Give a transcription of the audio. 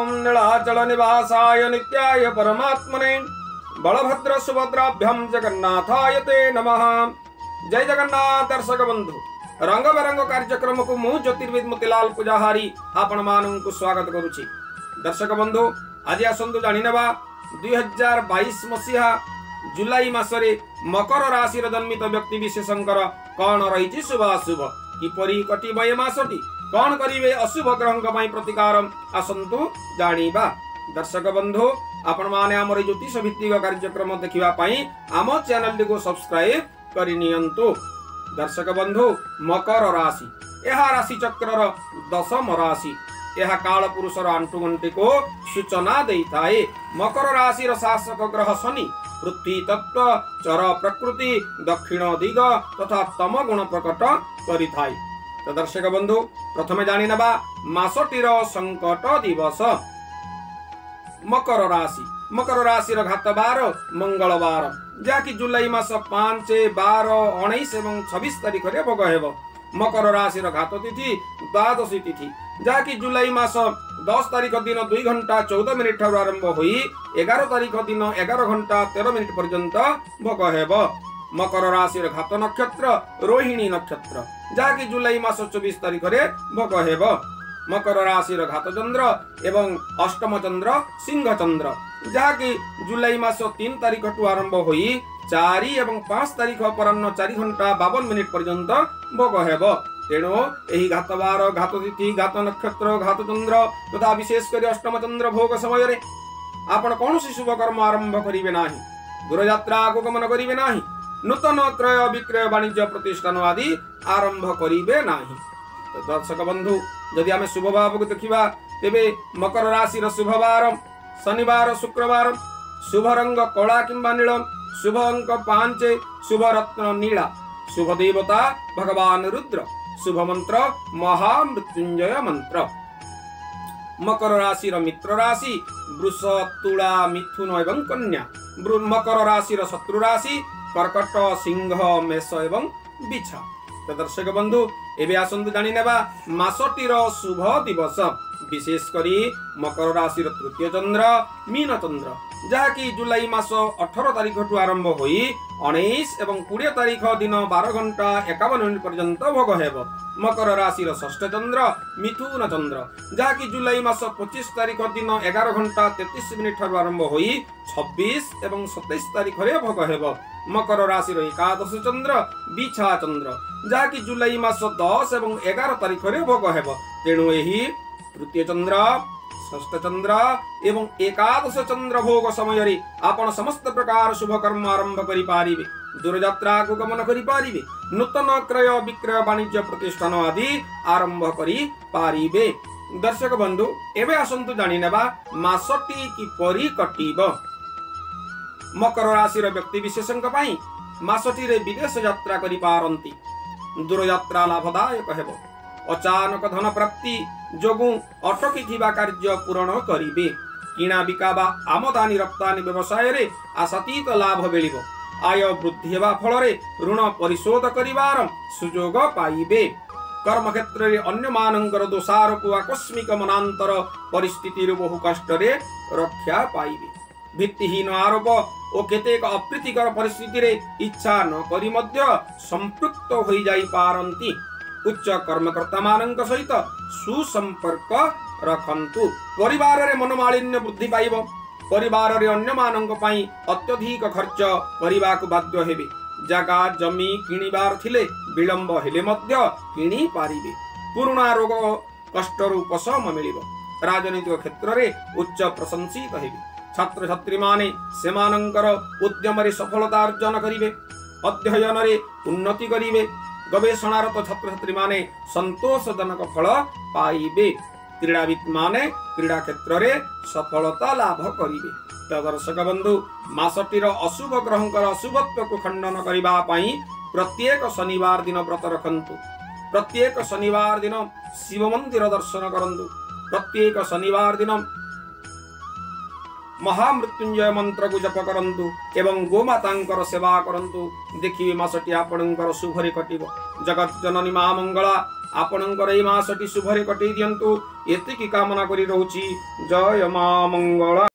ओम नीलाचल निवासाय नित्याय परमात्मने बलभद्र सुभद्राभ्यम जगन्नाथाय ते नम जय जगन्नाथ दर्शक बंधु रंग बेरंग कार्यक्रम को मु ज्योतिर्विद मोतीलाल पुजाहारी आपण मानक स्वागत करुच्ची दर्शक बंधु आज आसतु जाणिनेवा दुई हजार बैश मसीहा जुलाई मासरे मकर राशि जन्मित व्यक्ति विशेष कौन रही शुभाशुभ किपर कटि ए मासटी କଣ କରିବେ ଅଶୁଭ ଗ୍ରହଙ୍କ ପାଇଁ ପ୍ରତିକାର ଆସନ୍ତୁ ଜାଣିବା ଦର୍ଶକ ବନ୍ଧୁ ଆପଣମାନେ ଆମର ଏ ଜ୍ୟୋତିଷ ଭିତ୍ତିକ କାର୍ଯ୍ୟକ୍ରମ ଦେଖିବା ପାଇଁ ଆମ ଚ୍ୟାନେଲଟିକୁ ସବସ୍କ୍ରାଇବ୍ କରିନିଅନ୍ତୁ ଦର୍ଶକ ବନ୍ଧୁ ମକର ରାଶି ଏହା ରାଶି ଚକ୍ରର ଦଶମ ରାଶି ଏହା କାଳ ପୁରୁଷର ଆଣ୍ଠୁଗଣ୍ଠିକୁ ସୂଚନା ଦେଇଥାଏ ମକର ରାଶିର ଶାସକ ଗ୍ରହ ଶନି ପୃଥ୍ୱୀ ତତ୍ତ୍ୱ ଚର ପ୍ରକୃତି ଦକ୍ଷିଣ ଦିଗ ତଥା ତମ ଗୁଣ ପ୍ରକଟ କରିଥାଏ ତ ଦର୍ଶକ ବନ୍ଧୁ ପ୍ରଥମେ ଜାଣିନେବା ମାସଟିର ସଙ୍କଟ ଦିବସ ମକର ରାଶି ମକର ରାଶିର ଘାତ ବାର ମଙ୍ଗଳବାର ଯାହାକି ଜୁଲାଇ ମାସ ପାଞ୍ଚ ବାର ଉଣେଇଶ ଏବଂ ଛବିଶ ତାରିଖରେ ଭୋଗ ହେବ ମକର ରାଶିର ଘାତ ତିଥି ଦ୍ୱାଦଶୀ ତିଥି ଯାହାକି ଜୁଲାଇ ମାସ ଦଶ ତାରିଖ ଦିନ ଦୁଇ ଘଣ୍ଟା ଚଉଦ ମିନିଟ୍ ଠାରୁ ଆରମ୍ଭ ହୋଇ ଏଗାର ତାରିଖ ଦିନ ଏଗାର ଘଣ୍ଟା ତେର ମିନିଟ୍ ପର୍ଯ୍ୟନ୍ତ ଭୋଗ ହେବ মকর রাশির ঘাত নক্ষত্র রোহিণী নক্ষত্র যাহাকি জুলাই মাস চব্বিশ তারিখে ভোগ হেব মকর রাশির ঘাতচন্দ্র এবং অষ্টমচন্দ্র সিংহচন্দ্র যাহাকি জুলাই মাস তিন তারিখটু আরম্ভ হয়ে চারি এবং পাঁচ তারিখ অপরাহ্ন চারি ঘন্টা বাবন মিনিট পর্যন্ত ভোগ হেব তেণু এই ঘাতবার ঘাততিথি ঘাত নক্ষত্র ঘাতচন্দ্র তথা বিশেষ করে অষ্টমচন্দ্র ভোগ সময়ের আপন কৌশি শুভকর্ম আরম্ভ করিবে না দূরযাত্রা আগমন করিবে না नूतन क्रय विक्रय वाणिज्य प्रतिष्ठान आदि तो दर्शक बन्धु शुभ भेट मकर राशि शुभरङ्ग शनिवार नी शुभ देवता भगवान रुद्र शुभ मंत्र महामृत्युंजय मंत्र मन्त्र मकर राशि मित्र राशि वृष तुला मिथुन एवं कन्या मकर राशि शत्रुराशि কর্কট সিংহ মেষ এবং বিছা তো দর্শক বন্ধু এবে আসন্তু জানি নেবা মাসটির শুভ দিবস বিশেষ করে মকর রাশির তৃতীয় চন্দ্র মীন চন্দ্র যাকি জুলাই মাস অঠর তারিখঠু আরম্ভ হয়ে অনেইশ এবং কোড়িয়ে তারিখ দিন বার ঘন্টা একাবন মিনিট পর্যন্ত ভোগ হব मकर राशि षष्ठ चन्द्र मिथुन चन्द्र जहाँकि जुलाई मास पचिस तारिख दिन एघार घन्टा तेत्तिस मिनट आरम्भ छब्बिस सतैस तारिखे भोग हे मकर राशि एकादश चन्द्र विछा चन्द्र जहाँकि जुलाई मास दस एघार भग भोग तेणु यही तृतीय चन्द्र षष्ठ चन्द्र एकादश चन्द्र भोग समय आप सम प्रकार शुभकर्म आरम्भ गरिपारे দূরযাত্রা দূরযাত্রাকু গমন করিপারিবে নূতন ক্রয় বিক্রয় বাণিজ্য প্রতিষ্ঠান আদি আরম্ভ করি পারিবে দর্শক বন্ধু এবে আসন্তু জানি নেবা মাসটি কিপরি কটিব মকর রাশির ব্যক্তি ব্যক্তিবিশেষঙ্ক পাই মাসটিরে বিদেশ যাত্রা করি পারন্তি দূরযাত্রা লাভদায়ক ହେବ ଅଚାନକ ଧନ ପ୍ରାପ୍ତି ଯୋଗୁଁ ଅଟକିଥିବା କାର୍ଯ୍ୟ ପୂରଣ କରିବେ କିଣା ବିକା ବା আমদানি রপ্তানি ବ୍ୟବସାୟରେ ଆଶାତୀତ লাভ মিলিব आय वृद्धि फल ऋण परिशोध गर सुझो पाइबे कर्म क्षेत्रले अन्य म दोषारोप आकस्मिक मनान्तर परिस्थितिहरू बहु कष्टा पाइबे भित्तिहीन आरोप ओ के अप्रीतिकर परिस्थितिले इच्छा न करी मध्य नक जाई पारंती उच्च कर्मकर्ता सहित सुसंपर्क सुसम्पर्क रकारलेर मनमालीन्य वृद्धि परिवार रे अन्य मानंग अत्यधिक खर्च करने को बाध्य हेबे जगा जमी किणीबार हेले मध्य किणी रोग कष्ट उपशम मिलिबो राजनीतिक क्षेत्र में उच्च प्रशंसित कहिबे छात्र छात्री माने से उद्यम सफलता अर्जन करिवे अध्ययन उन्नति करे गवेषणारत छात्र छात्री माने संतोषजनक फल पाइबे क्रीड़ाविद म क्रीडा क्षेत्र क्षेत्रले सफलता लाभ गरे त दर्शक बन्धु मासटि अशुभ ग्रह ग्रहको अशुभत्वको खण्डन गरेको प्रत्येक शनिवार दिन व्रत रखन्तु प्रत्येक शनिवार दिन शिव मन्दिर दर्शन गरु प्रत्येक शनिवार दिन महामृत्युञ्जय मन्त्रको जप गरु एवं गोमाताको सेवा देखि मासटी आपण्ड शुभले कटि जगत जननी आपण्र यही मासटी शुभले कटै एतिकी कामना गरिरहे जय माङ्ग